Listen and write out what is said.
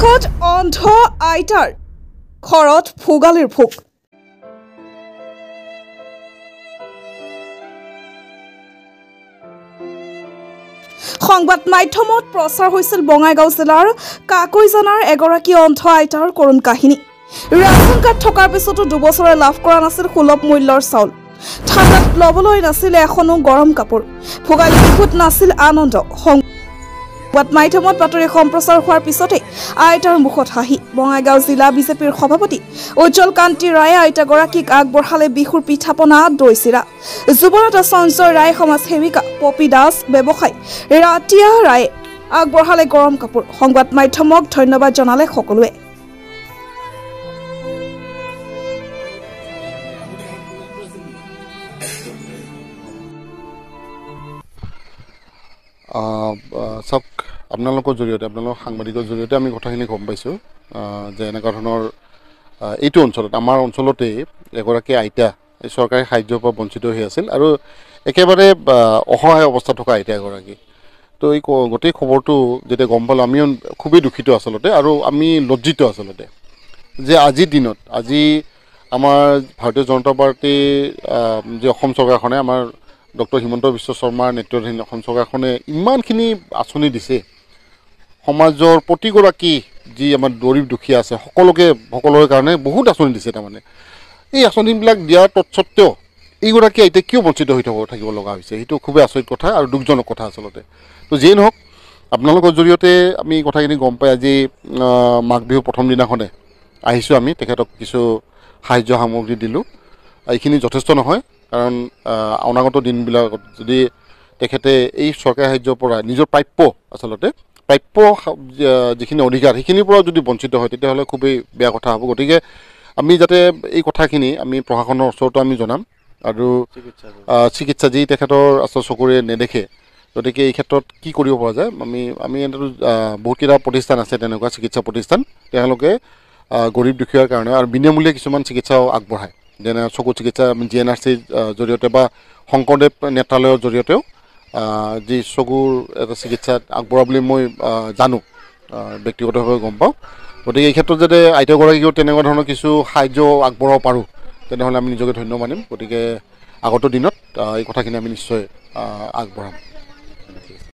দেশত অন্ধ আইতাৰ ঘৰত ভোগালীৰ ভোগ। সংবাদ মাধ্যমত প্ৰচাৰ হৈছিল বঙাইগাঁও জিলাৰ কাকৈজানাৰ এগৰাকী অন্ধ আইতাৰ কৰুণ কাহিনী। ৰেচন কাৰ্ড থকাৰ পিছতো দুবছৰে লাভ কৰা নাছিল সুলভ মূল্যৰ চাউল। ঠাণ্ডাত ল'বলৈ নাছিল এখনো গৰম কাপোৰ। ভোগালী বিহুত নাছিল আনন্দ। মাধ্যমত বাতৰি সম্প্ৰচাৰ হোৱাৰ পিছতে আইতাৰ মুখত হাঁহি। বঙাইগাঁও জিলা বিজেপিৰ সভাপতি উজ্জ্বল কান্তি ৰায়ে আইতাগৰাকীক আগবঢ়ালে বিহুৰ পিঠা পনা দৈ চিৰা যুৱনেতা সঞ্জয় ৰায় সমাজ সেৱিকা পপী দাস ব্যৱসায়ী ৰাতিয়া ৰায়ে আগবঢ়ালে গৰম কাপোৰ। সংবাদ মাধ্যমক ধন্যবাদ জনালে সকলোৱে। আপোনালোকৰ জৰিয়তে আপোনালোকৰ সাংবাদিকৰ জৰিয়তে আমি কথাখিনি গম পাইছোঁ যে এনেকুৱা ধৰণৰ এইটো অঞ্চলত আমাৰ অঞ্চলতেই এগৰাকী আইতা এই চৰকাৰী সাহায্যৰ পৰা বঞ্চিত হৈ আছিল আৰু একেবাৰে অসহায় অৱস্থাত থকা আইতা এগৰাকী। তো এই গোটেই খবৰটো যেতিয়া গম পালোঁ আমিও খুবেই দুখিত আচলতে আৰু আমি লজ্জিত আচলতে যে আজিৰ দিনত আজি আমাৰ ভাৰতীয় জনতা পাৰ্টীৰ যি অসম চৰকাৰখনে আমাৰ ডক্টৰ হিমন্ত বিশ্ব শৰ্মাৰ নেতৃত্বাধীন অসম চৰকাৰখনে ইমানখিনি আঁচনি দিছে সমাজৰ প্ৰতিগৰাকী যি আমাৰ গৰীব দুখীয়া আছে সকলোকে সকলোৰে কাৰণে বহুত আঁচনি দিছে তাৰমানে। এই আঁচনিবিলাক দিয়াৰ তৎসত্বেও এইগৰাকী আইতাই কিয় বঞ্চিত হৈ থব থাকিব লগা হৈছে? সেইটো খুবেই আচৰিত কথা আৰু দুখজনক কথা আচলতে। তো যিয়ে নহওক আপোনালোকৰ জৰিয়তে আমি কথাখিনি গম পাই আজি মাঘ বিহুৰ প্ৰথম দিনাখনে আহিছোঁ আমি। তেখেতক কিছু সাহাৰ্য সামগ্ৰী দিলোঁ। এইখিনি যথেষ্ট নহয় কাৰণ অনাগত দিনবিলাকত যদি তেখেতে এই চৰকাৰী সাহাৰ্যৰ পৰা নিজৰ প্ৰাপ্য আচলতে প্ৰাপ্য যিখিনি অধিকাৰ সেইখিনিৰ পৰা যদি বঞ্চিত হয় তেতিয়াহ'লে খুবেই বেয়া কথা হ'ব। গতিকে আমি যাতে এই কথাখিনি আমি প্ৰশাসনৰ ওচৰতো আমি জনাম আৰু চিকিৎসা যি তেখেতৰ আচল চকুৰে নেদেখে গতিকে এই ক্ষেত্ৰত কি কৰিব পৰা যায়? আমি আমি এনেতো বহুতকেইটা প্ৰতিষ্ঠান আছে তেনেকুৱা চিকিৎসা প্ৰতিষ্ঠান। তেওঁলোকে গৰীব দুখীয়াৰ কাৰণে আৰু বিনামূলীয়া কিছুমান চিকিৎসাও আগবঢ়ায়। যেনে চকু চিকিৎসা জি এন আৰ চিৰ জৰিয়তে বা শংকৰদেৱ নেত্ৰালয়ৰ জৰিয়তেও। যি চকুৰ এটা চিকিৎসা আগবঢ়োৱা বুলি মই জানো ব্যক্তিগতভাৱে গম পাওঁ। গতিকে এই ক্ষেত্ৰত যাতে আইতাগৰাকীও তেনেকুৱা ধৰণৰ কিছু সাহাৰ্য আগবঢ়াব পাৰোঁ তেনেহ'লে আমি নিজকে ধন্য মানিম। গতিকে আগত দিনত এই কথাখিনি আমি নিশ্চয় আগবঢ়াম।